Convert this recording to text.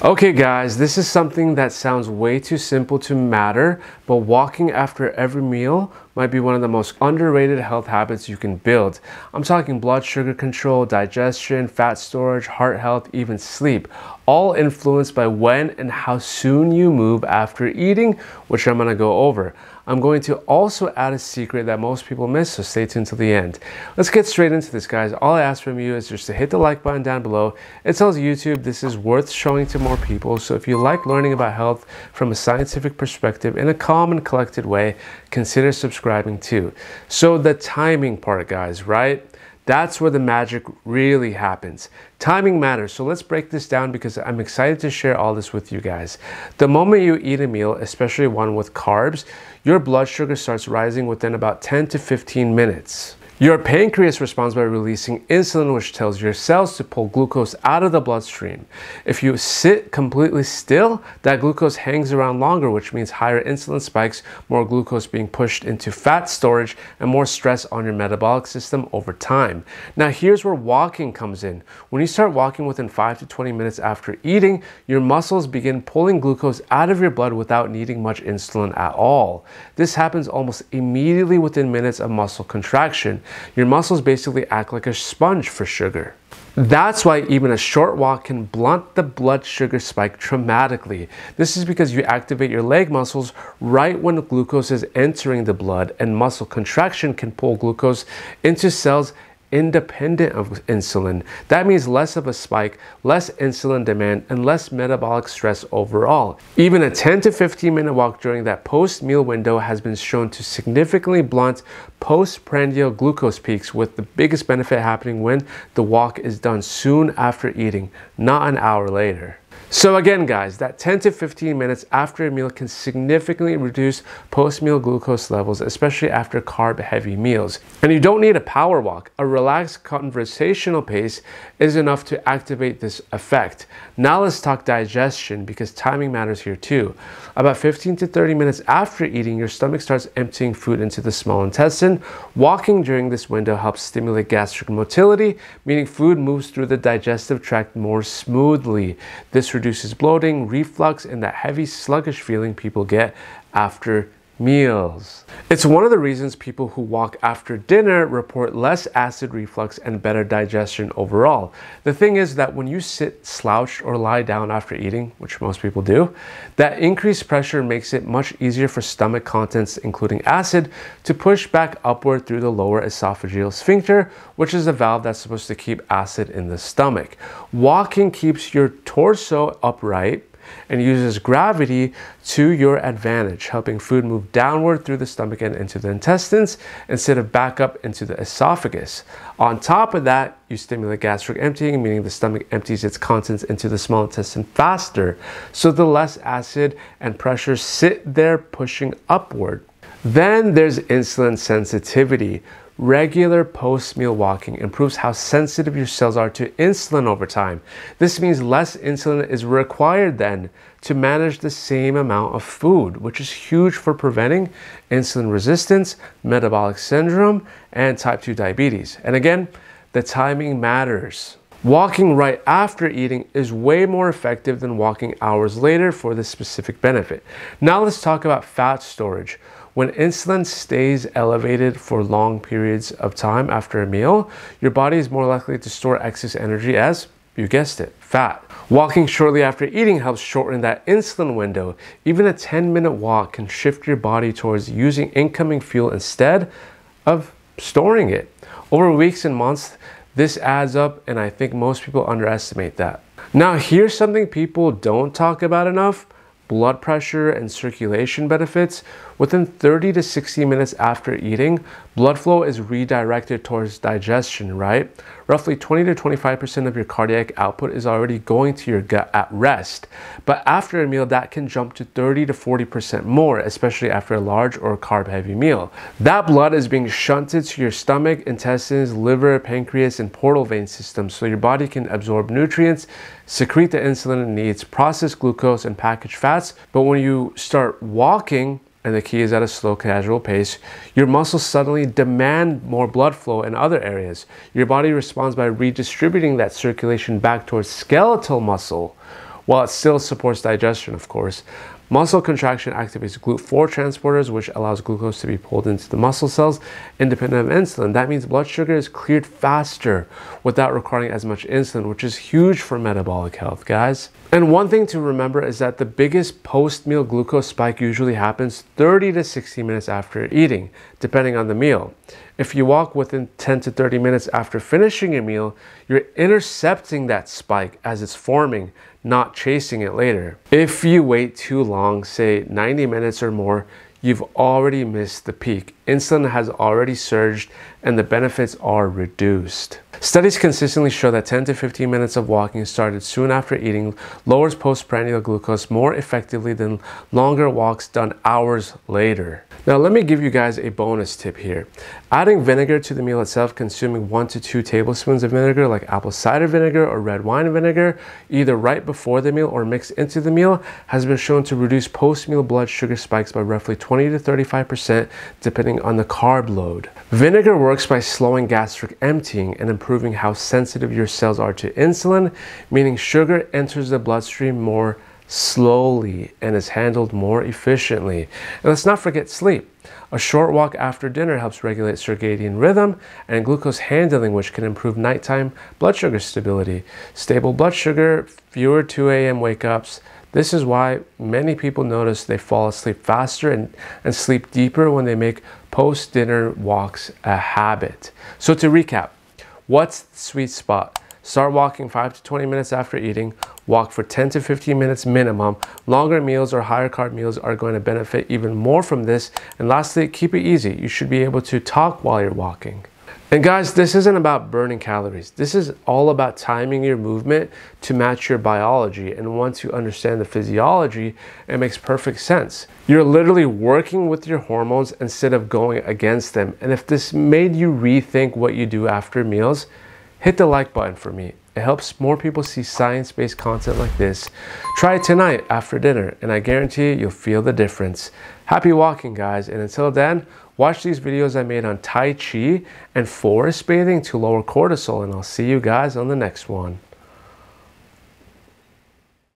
Okay guys, this is something that sounds way too simple to matter, but walking after every meal might be one of the most underrated health habits you can build. I'm talking blood sugar control, digestion, fat storage, heart health, even sleep, all influenced by when and how soon you move after eating, which I'm gonna go over. I'm going to also add a secret that most people miss, so stay tuned till the end. Let's get straight into this, guys. All I ask from you is just to hit the like button down below. It tells YouTube this is worth showing to more people, so if you like learning about health from a scientific perspective in a calm and collected way, consider subscribing too. So the timing part, guys, right? That's where the magic really happens. Timing matters, so let's break this down because I'm excited to share all this with you guys. The moment you eat a meal, especially one with carbs, your blood sugar starts rising within about 10 to 15 minutes. Your pancreas responds by releasing insulin, which tells your cells to pull glucose out of the bloodstream. If you sit completely still, that glucose hangs around longer, which means higher insulin spikes, more glucose being pushed into fat storage, and more stress on your metabolic system over time. Now, here's where walking comes in. When you start walking within 5 to 20 minutes after eating, your muscles begin pulling glucose out of your blood without needing much insulin at all. This happens almost immediately within minutes of muscle contraction your muscles basically act like a sponge for sugar. That's why even a short walk can blunt the blood sugar spike dramatically. This is because you activate your leg muscles right when glucose is entering the blood, and muscle contraction can pull glucose into cells independent of insulin. That means less of a spike, less insulin demand, and less metabolic stress overall. Even a 10 to 15 minute walk during that post meal window has been shown to significantly blunt postprandial glucose peaks, with the biggest benefit happening when the walk is done soon after eating, not an hour later. So again, guys, that 10 to 15 minutes after a meal can significantly reduce post-meal glucose levels, especially after carb-heavy meals. And you don't need a power walk. A relaxed conversational pace is enough to activate this effect. Now let's talk digestion because timing matters here too. About 15 to 30 minutes after eating, your stomach starts emptying food into the small intestine. Walking during this window helps stimulate gastric motility, meaning food moves through the digestive tract more smoothly. This reduces bloating, reflux, and that heavy, sluggish feeling people get after meals. It's one of the reasons people who walk after dinner report less acid reflux and better digestion overall. The thing is that when you sit slouched or lie down after eating, which most people do, that increased pressure makes it much easier for stomach contents, including acid, to push back upward through the lower esophageal sphincter, which is the valve that's supposed to keep acid in the stomach. Walking keeps your torso upright and uses gravity to your advantage, helping food move downward through the stomach and into the intestines instead of back up into the esophagus. On top of that, you stimulate gastric emptying, meaning the stomach empties its contents into the small intestine faster, so the less acid and pressure sit there pushing upward. Then there's insulin sensitivity Regular post meal walking improves how sensitive your cells are to insulin over time. This means less insulin is required then to manage the same amount of food, which is huge for preventing insulin resistance, metabolic syndrome, and type 2 diabetes. And again, the timing matters. Walking right after eating is way more effective than walking hours later for this specific benefit. Now let's talk about fat storage. When insulin stays elevated for long periods of time after a meal, your body is more likely to store excess energy as, you guessed it, fat. Walking shortly after eating helps shorten that insulin window. Even a 10 minute walk can shift your body towards using incoming fuel instead of storing it. Over weeks and months, this adds up, and I think most people underestimate that. Now, here's something people don't talk about enough blood pressure and circulation benefits, within 30 to 60 minutes after eating, blood flow is redirected towards digestion, right? Roughly 20 to 25% of your cardiac output is already going to your gut at rest. But after a meal, that can jump to 30 to 40% more, especially after a large or carb heavy meal. That blood is being shunted to your stomach, intestines, liver, pancreas, and portal vein system so your body can absorb nutrients, secrete the insulin it needs, process glucose, and package fats. But when you start walking, and the key is at a slow, casual pace, your muscles suddenly demand more blood flow in other areas. Your body responds by redistributing that circulation back towards skeletal muscle, while it still supports digestion, of course. Muscle contraction activates GLUT4 transporters, which allows glucose to be pulled into the muscle cells independent of insulin. That means blood sugar is cleared faster without requiring as much insulin, which is huge for metabolic health, guys. And one thing to remember is that the biggest post-meal glucose spike usually happens 30 to 60 minutes after eating, depending on the meal. If you walk within 10 to 30 minutes after finishing a meal, you're intercepting that spike as it's forming, not chasing it later. If you wait too long, say 90 minutes or more, you've already missed the peak. Insulin has already surged and the benefits are reduced. Studies consistently show that 10 to 15 minutes of walking started soon after eating lowers postprandial glucose more effectively than longer walks done hours later. Now let me give you guys a bonus tip here. Adding vinegar to the meal itself, consuming one to two tablespoons of vinegar like apple cider vinegar or red wine vinegar, either right before the meal or mixed into the meal, has been shown to reduce post-meal blood sugar spikes by roughly 20 to 35% depending on the carb load. Vinegar works by slowing gastric emptying and improving how sensitive your cells are to insulin, meaning sugar enters the bloodstream more slowly and is handled more efficiently. And let's not forget sleep. A short walk after dinner helps regulate circadian rhythm and glucose handling, which can improve nighttime blood sugar stability. Stable blood sugar, fewer 2 a.m. wake ups. This is why many people notice they fall asleep faster and, and sleep deeper when they make post dinner walks a habit. So, to recap, what's the sweet spot? Start walking 5 to 20 minutes after eating. Walk for 10 to 15 minutes minimum. Longer meals or higher carb meals are going to benefit even more from this. And lastly, keep it easy. You should be able to talk while you're walking. And guys, this isn't about burning calories. This is all about timing your movement to match your biology. And once you understand the physiology, it makes perfect sense. You're literally working with your hormones instead of going against them. And if this made you rethink what you do after meals, hit the like button for me. It helps more people see science based content like this. Try it tonight after dinner, and I guarantee you'll feel the difference. Happy walking, guys, and until then, watch these videos I made on Tai Chi and forest bathing to lower cortisol, and I'll see you guys on the next one.